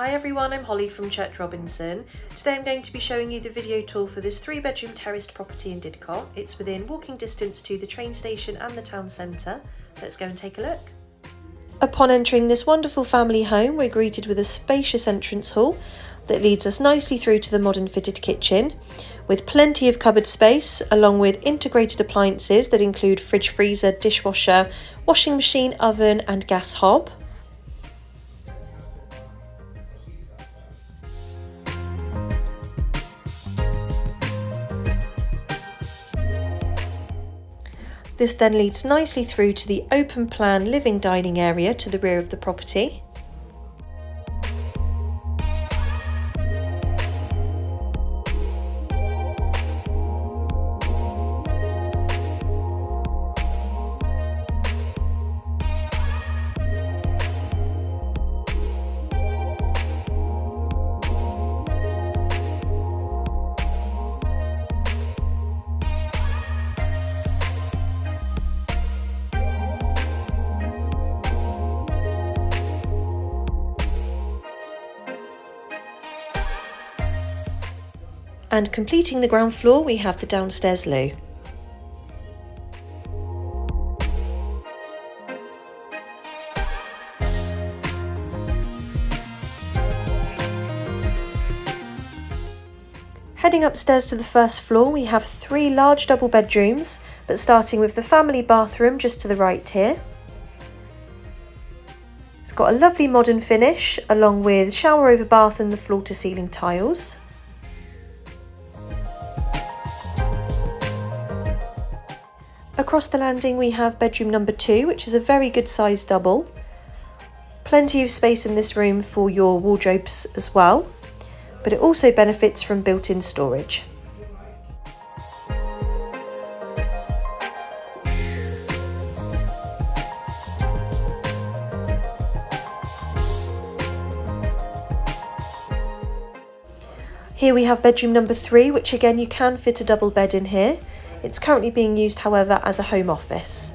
Hi everyone, I'm Holly from Church Robinson. Today I'm going to be showing you the video tour for this three bedroom terraced property in Didcot. It's within walking distance to the train station and the town centre. Let's go and take a look. Upon entering this wonderful family home, we're greeted with a spacious entrance hall that leads us nicely through to the modern fitted kitchen with plenty of cupboard space along with integrated appliances that include fridge freezer, dishwasher, washing machine, oven and gas hob. This then leads nicely through to the open plan living dining area to the rear of the property. And completing the ground floor, we have the downstairs loo. Heading upstairs to the first floor, we have three large double bedrooms, but starting with the family bathroom just to the right here. It's got a lovely modern finish, along with shower over bath and the floor to ceiling tiles. Across the landing we have bedroom number two, which is a very good size double. Plenty of space in this room for your wardrobes as well, but it also benefits from built-in storage. Here we have bedroom number three, which again you can fit a double bed in here. It's currently being used, however, as a home office.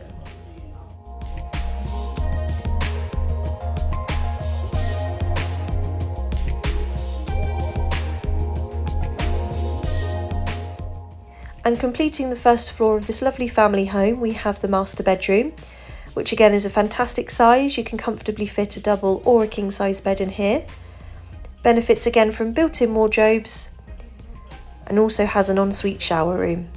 And completing the first floor of this lovely family home, we have the master bedroom, which again is a fantastic size. You can comfortably fit a double or a king size bed in here. Benefits again from built-in wardrobes and also has an ensuite shower room.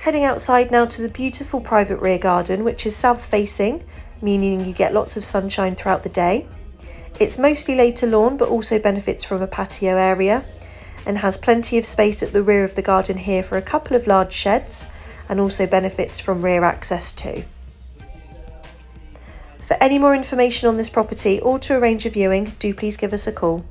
Heading outside now to the beautiful private rear garden, which is south facing, meaning you get lots of sunshine throughout the day. It's mostly to lawn, but also benefits from a patio area and has plenty of space at the rear of the garden here for a couple of large sheds and also benefits from rear access too. For any more information on this property or to arrange a viewing, do please give us a call.